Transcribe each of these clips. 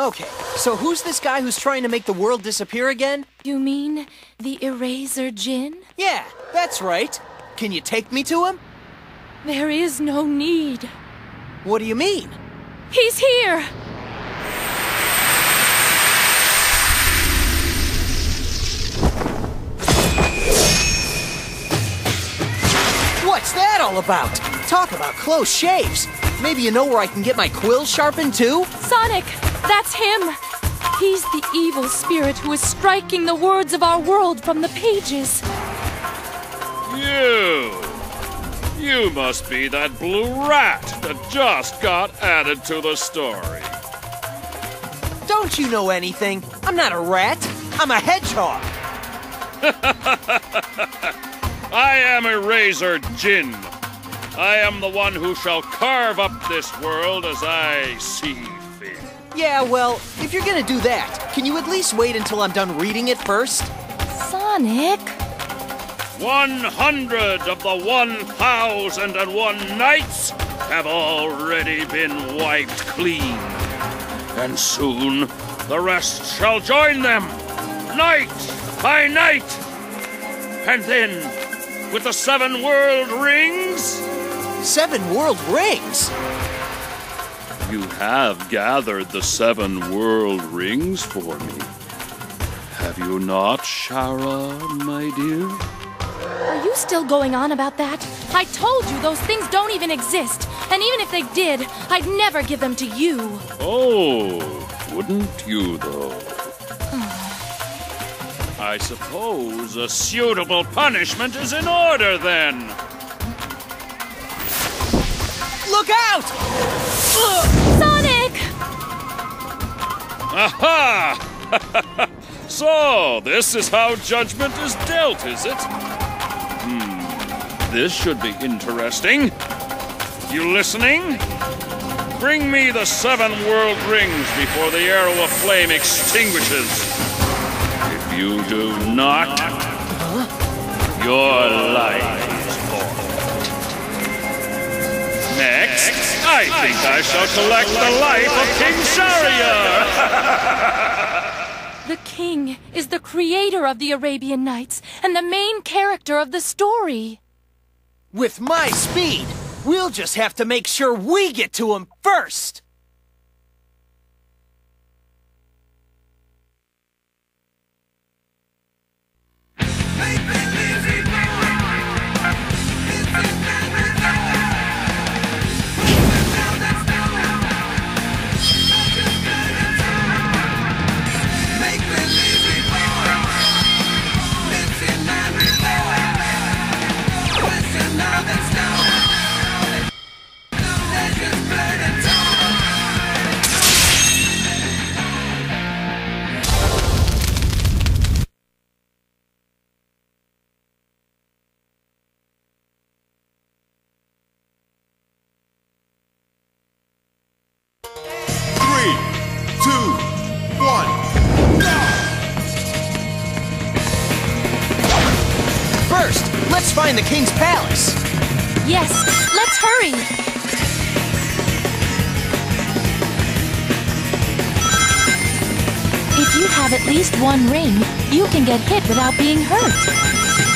Okay, so who's this guy who's trying to make the world disappear again? You mean the Erazor Djinn? Yeah, that's right. Can you take me to him? There is no need. What do you mean? He's here! What's that all about? Talk about close shaves. Maybe you know where I can get my quill sharpened too? Sonic! That's him! He's the evil spirit who is striking the words of our world from the pages. You! You must be that blue rat that just got added to the story. Don't you know anything? I'm not a rat. I'm a hedgehog. I am Erazor Djinn. I am the one who shall carve up this world as I see fit. Yeah, well, if you're gonna do that, can you at least wait until I'm done reading it first? Sonic? 100 of the 1001 nights have already been wiped clean. And soon the rest shall join them, night by night. And then, with the seven world rings, Seven world rings? You have gathered the seven world rings for me. Have you not, Shahra, my dear? Are you still going on about that? I told you those things don't even exist. And even if they did, I'd never give them to you. Oh, wouldn't you, though? I suppose a suitable punishment is in order then. Look out! Sonic! Aha! so, this is how judgment is dealt, is it? Hmm, this should be interesting. You listening? Bring me the seven world rings before the arrow of flame extinguishes. If you do not, your life is forfeit. Next, I think I shall collect the life of King Shahryar. The king is the creator of the Arabian Nights and the main character of the story. With my speed, we'll just have to make sure we get to him first! Let's find the king's palace. Yes, let's hurry. If you have at least one ring, you can get hit without being hurt.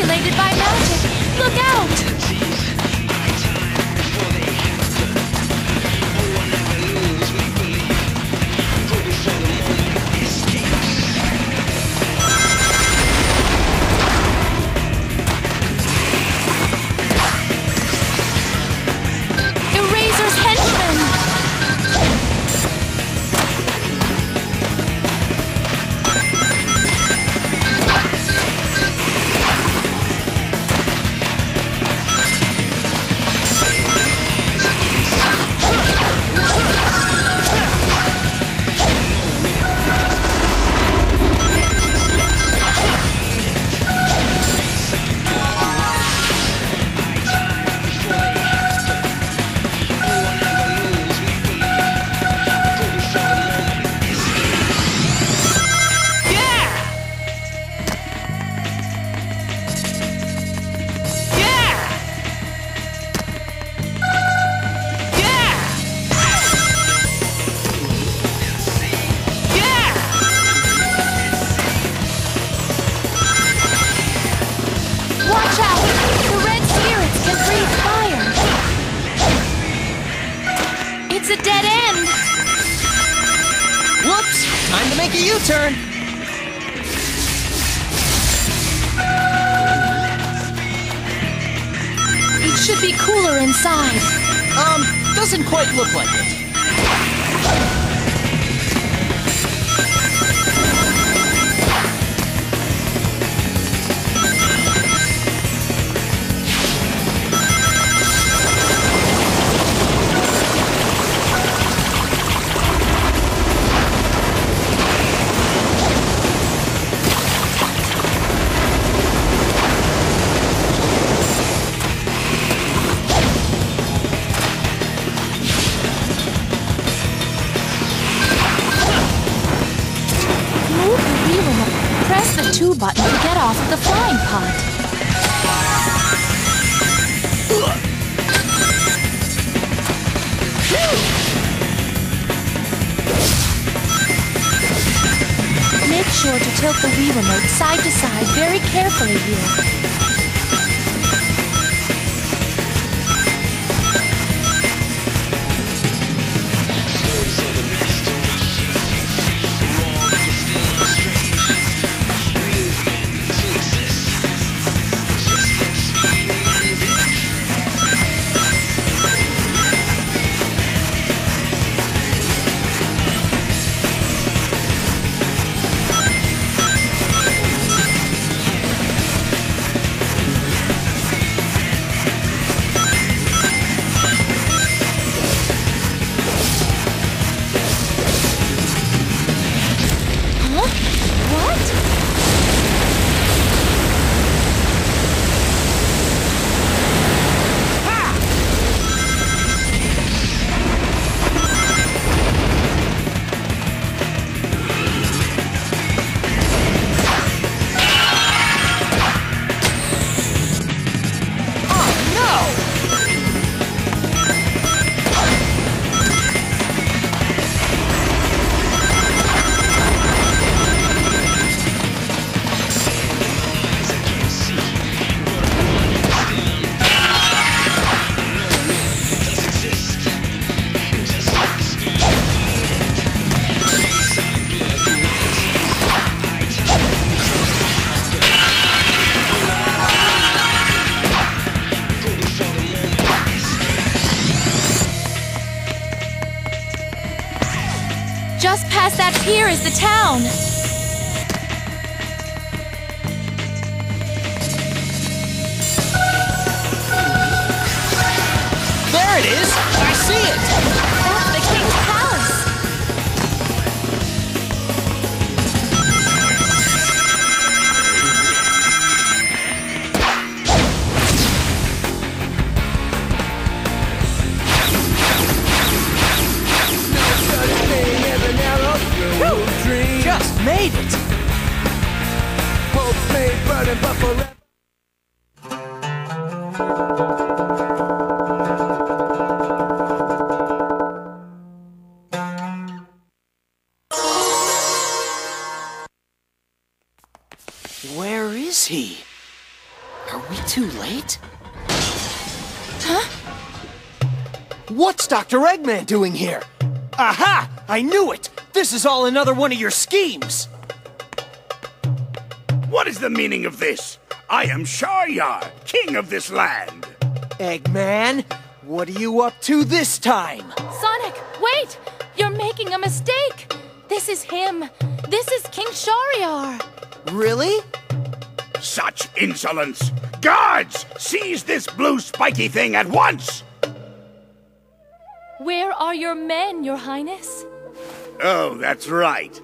Manipulated by magic. Look out! Time to make a U-turn. It should be cooler inside. Um, doesn't quite look like it. Press the 2 button to get off of the flying pot. Make sure to tilt the Wii remote side to side very carefully here. Past that pier is the town. Too late? Huh? What's Dr. Eggman doing here? Aha! I knew it! This is all another one of your schemes! What is the meaning of this? I am Shahryar, king of this land. Eggman, what are you up to this time? Sonic, wait! You're making a mistake! This is him. This is King Shahryar! Really? Such insolence! Guards, seize this blue spiky thing at once! Where are your men, your highness? Oh, that's right.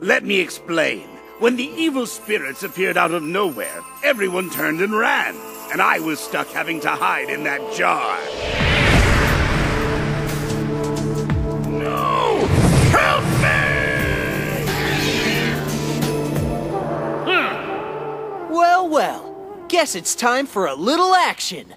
Let me explain. When the evil spirits appeared out of nowhere, everyone turned and ran, and I was stuck having to hide in that jar. Guess it's time for a little action.